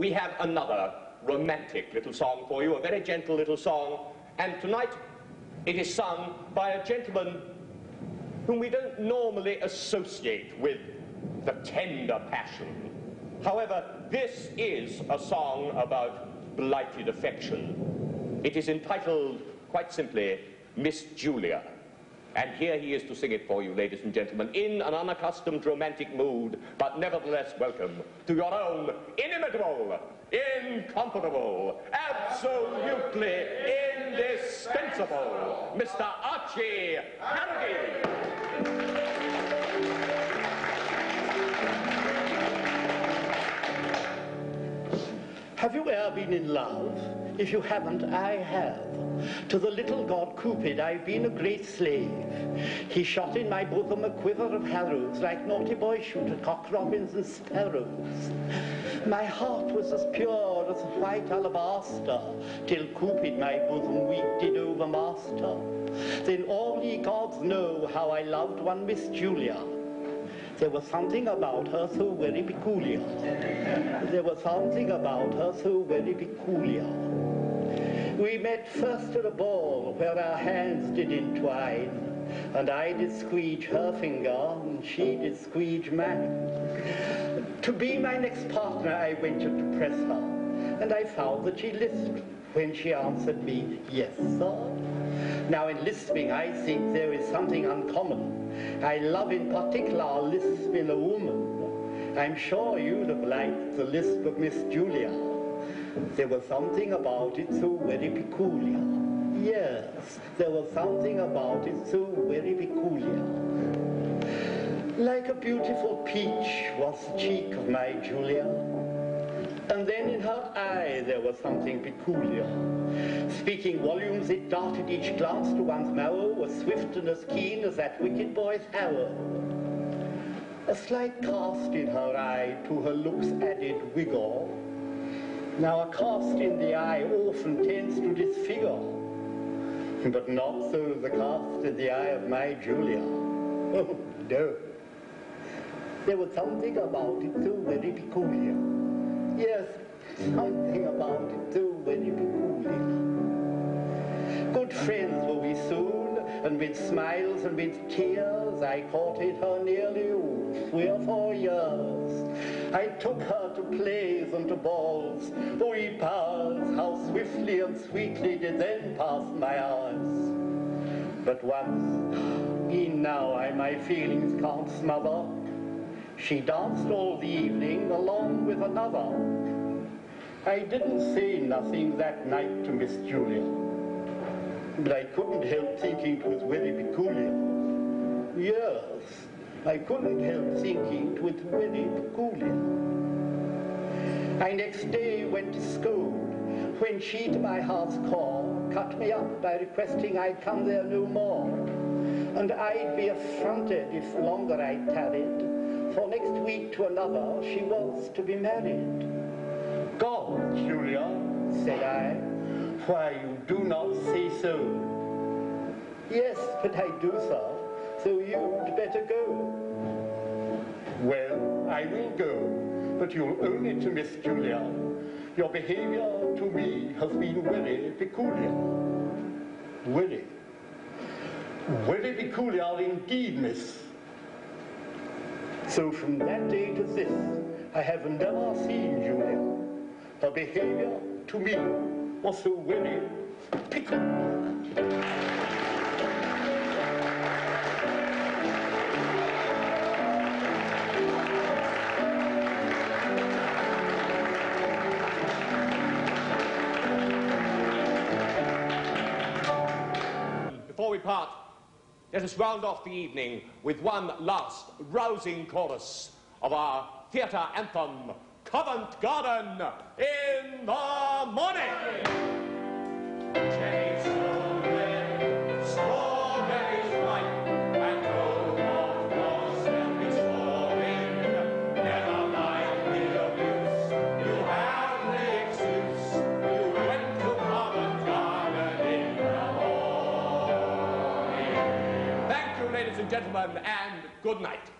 we have another romantic little song for you, a very gentle little song. And tonight it is sung by a gentleman whom we don't normally associate with the tender passion. However, this is a song about blighted affection. It is entitled, quite simply, Miss Julia. And here he is to sing it for you, ladies and gentlemen, in an unaccustomed romantic mood, but nevertheless welcome to your own inimitable, incomparable, absolutely indispensable, Mr. Archie Harradine. Have you ever been in love? If you haven't, I have. To the little god Cupid I've been a great slave. He shot in my bosom a quiver of arrows, like naughty boys shoot at cock robins and sparrows. My heart was as pure as white alabaster, till Cupid my bosom weak did overmaster. Then all ye gods know how I loved one Miss Julia. There was something about her so very peculiar. There was something about her so very peculiar. We met first at a ball where our hands did entwine, and I did squeege her finger, and she did squeege mine. To be my next partner, I ventured to press her, and I found that she lisped when she answered me, yes, sir. Now in lisping, I think there is something uncommon. I love in particular lisp in a woman. I'm sure you'd have liked the lisp of Miss Julia. There was something about it so very peculiar. Yes, there was something about it so very peculiar. Like a beautiful peach was the cheek of my Julia. And then in her eye there was something peculiar. Speaking volumes, it darted each glance to one's marrow, as swift and as keen as that wicked boy's arrow. A slight cast in her eye to her looks added vigor. Now a cast in the eye often tends to disfigure, but not so the cast in the eye of my Julia. Oh, no. There was something about it so very peculiar. Something about it so very peculiar. Good friends were we soon, and with smiles and with tears, I courted her nearly three or four years. I took her to plays and to balls. Ye powers, how swiftly and sweetly did then pass my hours. But once, e'en now I my feelings can't smother, she danced all the evening along with another. I didn't say nothing that night to Miss Julia, but I couldn't help thinking it was very peculiar. Yes, I couldn't help thinking it was very peculiar. I next day went to school, when she to my heart's core cut me up by requesting I'd come there no more. And I'd be affronted if longer I tarried, for next week to another she was to be married. Julia, said I, why you do not say so. Yes, but I do, sir, so you'd better go. Well, I will go, but you'll own it to Miss Julia. Your behavior to me has been very peculiar. Very. Very peculiar indeed, miss. So from that day to this, I have never seen Julia. Her behavior to me was so very peculiar. Before we part, let us round off the evening with one last rousing chorus of our theatre anthem, Covent Garden in the morning. Chase away, strawberries ripe, and oh, of course they'll be. Never mind the abuse, you have the excuse. You went to Covent Garden in the morning. Thank you, ladies and gentlemen, and good night.